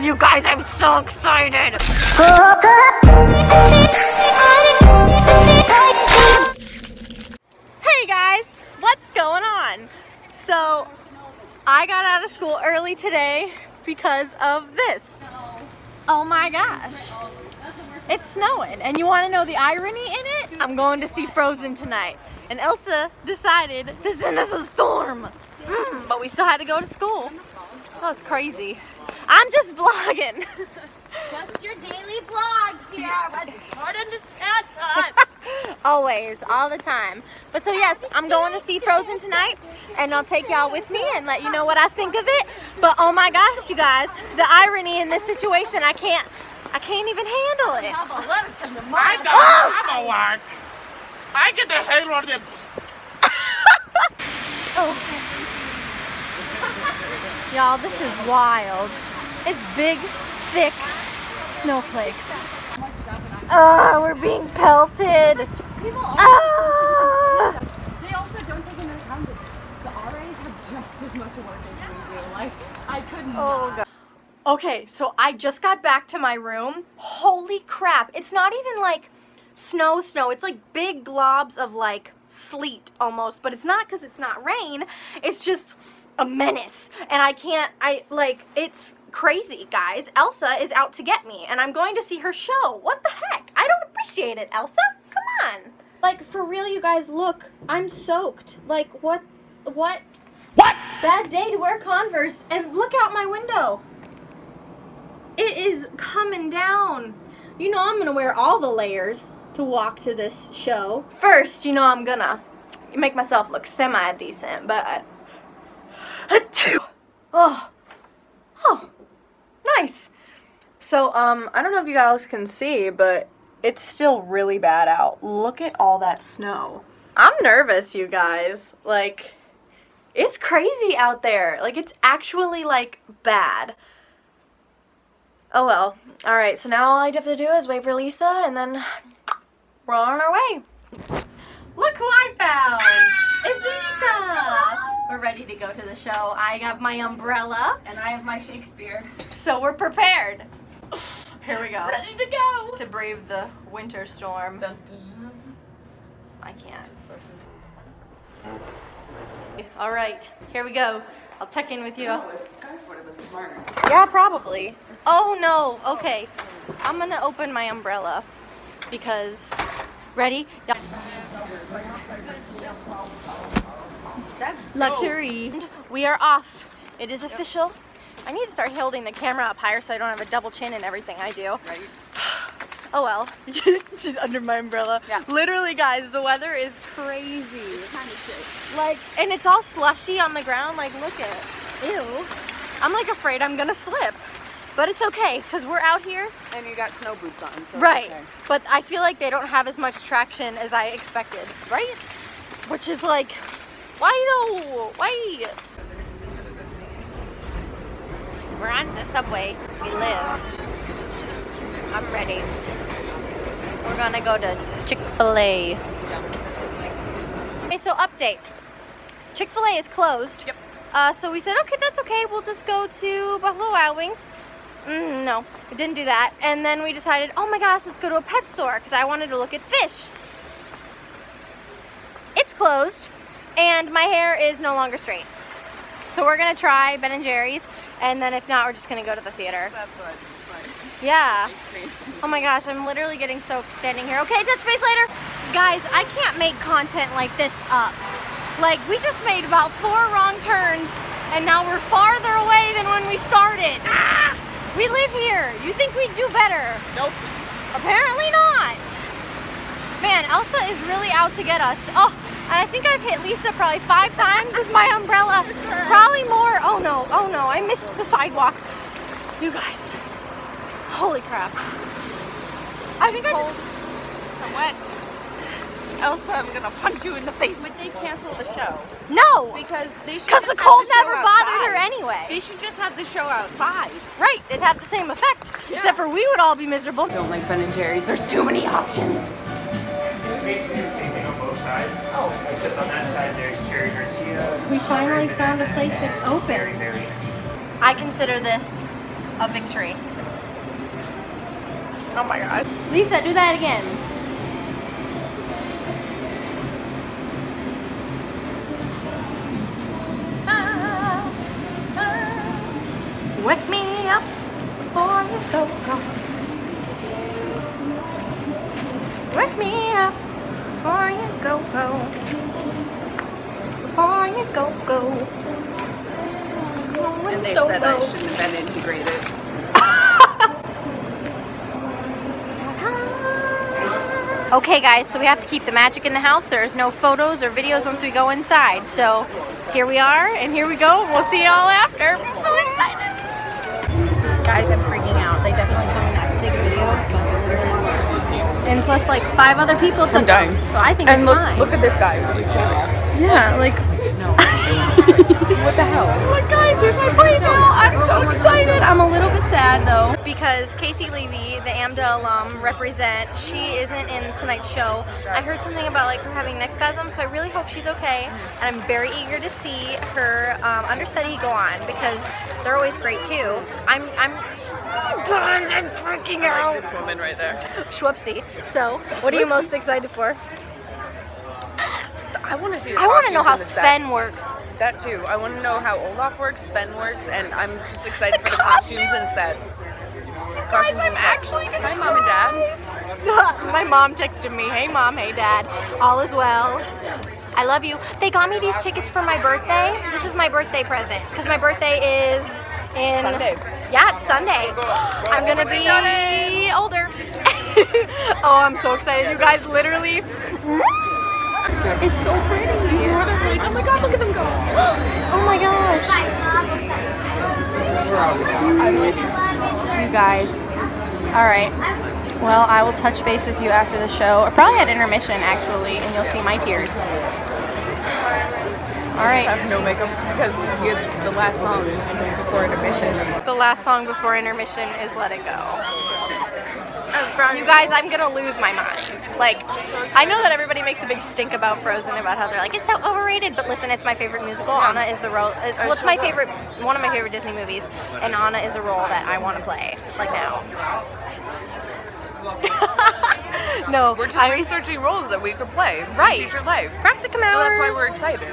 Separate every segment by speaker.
Speaker 1: You guys, I'm so excited! Hey guys, what's going on? So, I got out of school early today because of this. Oh my gosh. It's snowing, and you want to know the irony in it? I'm going to see Frozen tonight, and Elsa decided to send us a storm. Mm, but we still had to go to school. That was crazy. I'm just vlogging.
Speaker 2: Just your daily vlog here at Jordan DeSantis.
Speaker 1: Always, all the time. But so yes, I'm going to see Frozen tonight, and I'll take y'all with me and let you know what I think of it. But oh my gosh, you guys, the irony in this situation, I can't, I can't even handle it.
Speaker 3: I don't
Speaker 1: Oh!
Speaker 3: have a work. I get the hell on them. Oh.
Speaker 1: Y'all, this is wild. It's big, thick snowflakes. Ah, we're being pelted.
Speaker 4: People
Speaker 1: Ah!
Speaker 4: they also don't take into account that the RAs have just as much work as we do. Like, I couldn't.
Speaker 1: Oh god. Okay, so I just got back to my room. Holy crap. It's not even like snow snow. It's like big globs of like sleet almost, but it's not cuz it's not rain. It's just a menace. And I can't I like it's crazy, guys. Elsa is out to get me and I'm going to see her show. What the heck? I don't appreciate it, Elsa. Come on. Like for real you guys look. I'm soaked. Like what what
Speaker 3: What?
Speaker 1: Bad day to wear Converse and look out my window. It is coming down. You know I'm gonna wear all the layers to walk to this show. First, you know I'm gonna make myself look semi-decent, but uh, oh, oh, nice. So um, I don't know if you guys can see, but it's still really bad out. Look at all that snow. I'm nervous, you guys. Like, it's crazy out there. Like, it's actually, like, bad. Oh well. Alright, so now all I have to do is wait for Lisa, and then we're on our way. Look who I found! It's Lisa! We're ready to go to the show. I got my umbrella,
Speaker 4: And I have my Shakespeare.
Speaker 1: so we're prepared. Here we go.
Speaker 4: Ready to go.
Speaker 1: To brave the winter storm.
Speaker 4: Dun, dun, dun.
Speaker 1: I can't. All right, here we go. I'll check in with you.
Speaker 4: Oh, a scarf would have been smarter.
Speaker 1: Yeah, probably. Oh no. Okay. I'm gonna open my umbrella because. Ready? Yeah.
Speaker 4: That's
Speaker 1: Luxury. We are off. It is official. I need to start holding the camera up higher so I don't have a double chin in everything I do.
Speaker 4: Right.
Speaker 1: Oh well. She's under my umbrella.
Speaker 4: Yeah.
Speaker 1: Literally, guys, the weather is crazy.
Speaker 4: Kind of shit.
Speaker 1: Like, and it's all slushy on the ground. Like, look at it. Ew. I'm like afraid I'm gonna slip. But it's okay, because we're out here.
Speaker 4: And you got snow boots on, so it's
Speaker 1: Right.
Speaker 4: okay.
Speaker 1: But I feel like they don't have as much traction as I expected. Right? Which is like, why though? Why? We're on the subway. We live. I'm ready. We're gonna go to Chick-fil-A. Okay, so update. Chick-fil-A is closed.
Speaker 4: Yep.
Speaker 1: Uh, so we said, okay, that's okay. We'll just go to Buffalo Wild Wings. Mm, no, we didn't do that. And then we decided, oh my gosh, let's go to a pet store because I wanted to look at fish. It's closed, and my hair is no longer straight. So we're gonna try Ben and Jerry's, and then if not, we're just gonna go to the theater.
Speaker 4: That's what
Speaker 1: Yeah.
Speaker 4: like. Makes me-
Speaker 1: Oh my gosh, I'm literally getting soaked standing here. Okay, touch base later. Guys, I can't make content like this up. Like, we just made about four wrong turns, and now we're farther away than when we started. Ah! We live here. You think we'd do better?
Speaker 3: Nope.
Speaker 1: Apparently not. Man, Elsa is really out to get us. Oh, and I think I've hit Lisa probably five times with my umbrella. Probably more. Oh no, oh no, I missed the sidewalk. You guys, holy crap. I think I just,
Speaker 4: I'm wet. Elsa, I'm gonna punch you in the face. Would they cancel the show
Speaker 1: no,
Speaker 4: because they should.
Speaker 1: because the cold
Speaker 4: show
Speaker 1: never bothered her anyway.
Speaker 4: They should just have the show outside.
Speaker 1: Right, it'd have the same effect, except for we would all be miserable.
Speaker 4: Don't like Ben and Jerry's. There's too many options.
Speaker 3: It's basically the same thing on both sides. Oh. Except on that side there's Jerry Garcia.
Speaker 1: We finally found a place that's
Speaker 3: Very,
Speaker 1: open.
Speaker 3: very.
Speaker 1: I consider this a victory. Oh my god. Lisa, do that again. Okay guys, so we have to keep the magic in the house. There's no photos or videos once we go inside. So here we are and here we go. We'll see y'all after. I'm so excited. Guys, I'm freaking out. They definitely told me not to take a video. And plus like five other people took
Speaker 5: dying.
Speaker 1: them. So I think
Speaker 5: And
Speaker 1: it's
Speaker 5: look,
Speaker 1: fine.
Speaker 5: look at this guy.
Speaker 1: yeah, like
Speaker 5: What the hell?
Speaker 1: Look guys, here's my plate now. I'm so excited. I'm a little bit sad though. Because Caissie Levy, the AMDA alum, represent, she isn't in tonight's show. I heard something about like her having neck spasms, so I really hope she's okay. And I'm very eager to see her um, understudy go on because they're always great too. I'm, I'm, I'm freaking out.
Speaker 5: This woman right there.
Speaker 1: Schwupsie. So, what are you most excited for?
Speaker 5: I want to see. The
Speaker 1: I want to know how
Speaker 5: costumes and the
Speaker 1: Sven works.
Speaker 5: That too. I want to know how Olaf works, Sven works, and I'm just excited
Speaker 1: The
Speaker 5: for the costumes and sets.
Speaker 1: Guys, I'm actually gonna
Speaker 5: Hi, mom and dad.
Speaker 1: My mom texted me, hey mom, hey dad, all is well. I love you. They got me these tickets for my birthday. This is my birthday present because my birthday is in
Speaker 5: Sunday.
Speaker 1: Yeah, it's Sunday. I'm gonna be older. oh, I'm so excited. You guys literally it's so pretty.
Speaker 5: Oh my god, look at them go.
Speaker 1: Oh my gosh. You guys. All right. Well, I will touch base with you after the show, or probably at intermission actually, and you'll see my tears. All right.
Speaker 5: I have no makeup because you the last song before intermission.
Speaker 1: The last song before intermission is "Let It Go." You guys, I'm gonna lose my mind. Like, I know that everybody makes a big stink about Frozen, about how they're like it's so overrated. But listen, it's my favorite musical. Anna is the role. uh, Well, it's my favorite, one of my favorite Disney movies, and Anna is a role that I want to play, like now. no,
Speaker 5: We're just
Speaker 1: I'm-
Speaker 5: researching roles that we could play
Speaker 1: Right.
Speaker 5: in future life.
Speaker 1: practicum hours.
Speaker 5: So that's why we're excited.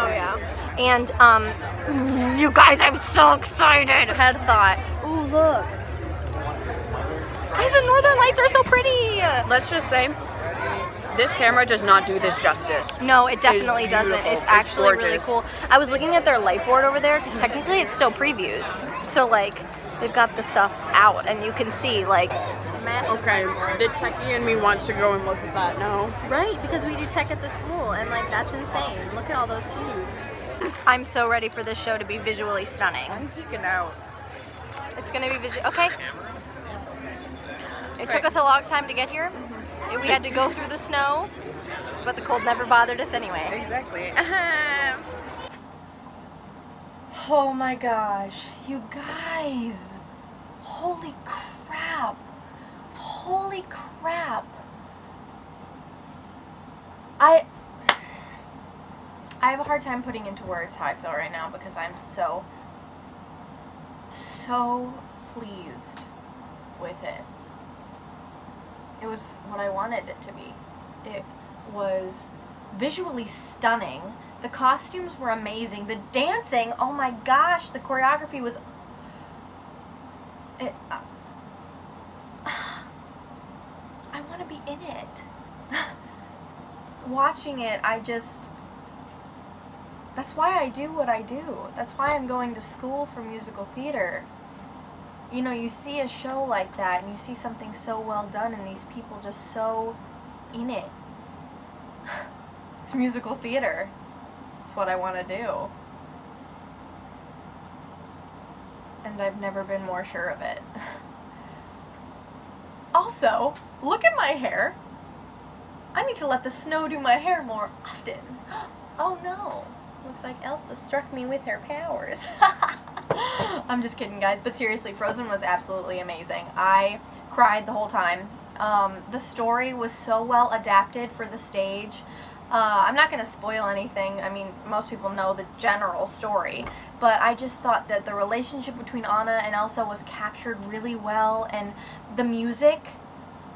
Speaker 1: Oh yeah. And um, you guys, I'm so excited. I had a thought. Oh look. Guys, the Northern Lights are so pretty.
Speaker 5: Let's just say, this camera does not do this justice.
Speaker 1: No, it definitely
Speaker 5: It's
Speaker 1: doesn't. It's
Speaker 5: It's
Speaker 1: actually really cool. I was looking at their light board over there because technically it's still previews. So like, they've got the stuff out and you can see like.
Speaker 5: Okay, the techie in me wants to go and look at that now.
Speaker 1: Right, because we do tech at the school, and like that's insane. Look at all those cubes. I'm so ready for this show to be visually stunning.
Speaker 5: I'm geeking out.
Speaker 1: It's gonna be visual. Okay. It took us a long time to get here. We had to go through the snow, but the cold never bothered us anyway.
Speaker 5: Exactly.
Speaker 1: Oh my gosh, you guys! Holy crap! Holy crap! I I have a hard time putting into words how I feel right now because I'm so so pleased with it. It was what I wanted it to be. It was visually stunning. The costumes were amazing. The dancing, oh my gosh, the choreography was. It, uh, I want to be in it. Watching it, I just. That's why I do what I do. That's why I'm going to school for musical theater. You know, you see a show like that and you see something so well done and these people just so in it. it's musical theater. It's what I want to do. And I've never been more sure of it. also, look at my hair. I need to let the snow do my hair more often. Oh no. Looks like Elsa struck me with her powers. I'm just kidding, guys. But seriously, Frozen was absolutely amazing. I cried the whole time. Um, the story was so well adapted for the stage. Uh, I'm not going to spoil anything. I mean, most people know the general story, but I just thought that the relationship between Anna and Elsa was captured really well, and the music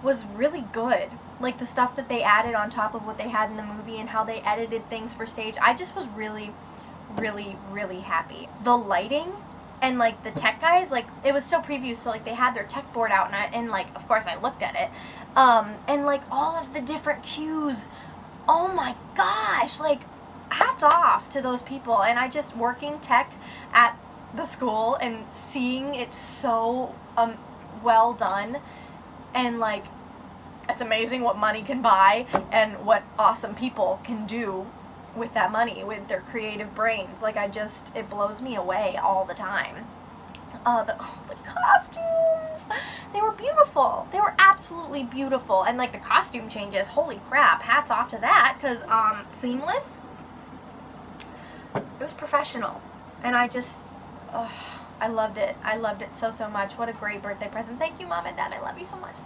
Speaker 1: was really good. Like the stuff that they added on top of what they had in the movie and how they edited things for stage. I just was really, really, really happy. The lighting and like the tech guys, like it was still preview, so like they had their tech board out, and, I, and like of course I looked at it, um, and like all of the different cues. Oh my gosh! Like hats off to those people, and I just working tech at the school and seeing it so um well done, and like it's amazing what money can buy and what awesome people can do with that money, with their creative brains. Like I just, it blows me away all the time. Uh, the, oh, the costumes, they were beautiful. They were absolutely beautiful. And like the costume changes, holy crap, hats off to that, because um, seamless. It was professional. And I just, oh, I loved it. I loved it so, so much. What a great birthday present. Thank you, Mom and Dad. I love you so much.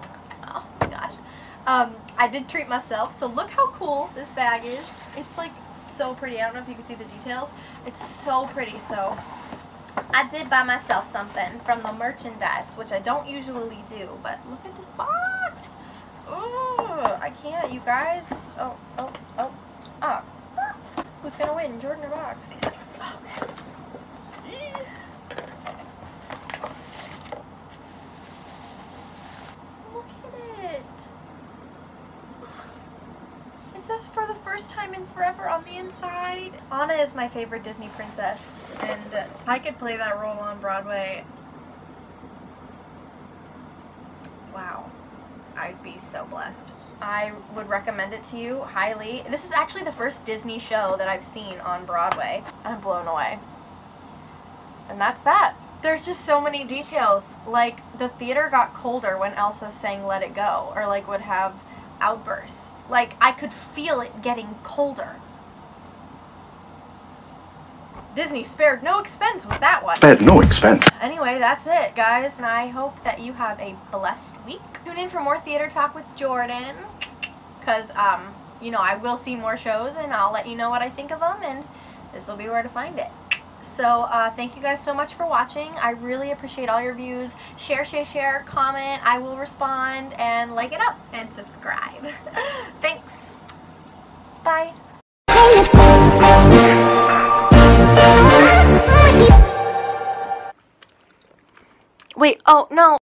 Speaker 1: Oh my gosh. Um, I did treat myself, so look how cool this bag is. It's like so pretty. I don't know if you can see the details. It's so pretty, so I did buy myself something from the merchandise, which I don't usually do, but look at this box. Oh, I can't, you guys. Oh, oh, oh, oh. Who's gonna win, Jordan or Box? These things. Oh, okay. Look at it. Says for the first time in forever on the inside. Anna is my favorite Disney princess, and I could play that role on Broadway, wow, I'd be so blessed. I would recommend it to you highly. This is actually the first Disney show that I've seen on Broadway. I'm blown away. And that's that. There's just so many details. Like, the theater got colder when Elsa sang Let It Go, or like would have outbursts. Like, I could feel it getting colder. Disney spared no expense with that one.
Speaker 6: At no expense.
Speaker 1: Anyway, that's it, guys. And I hope that you have a blessed week. Tune in for more theater talk with Jordan. Because, um, you know, I will see more shows and I'll let you know what I think of them. And this will be where to find it. So, uh, thank you guys so much for watching. I really appreciate all your views. Share, share, share, comment. I will respond and like it up and subscribe. Thanks. Bye. Wait, oh, no.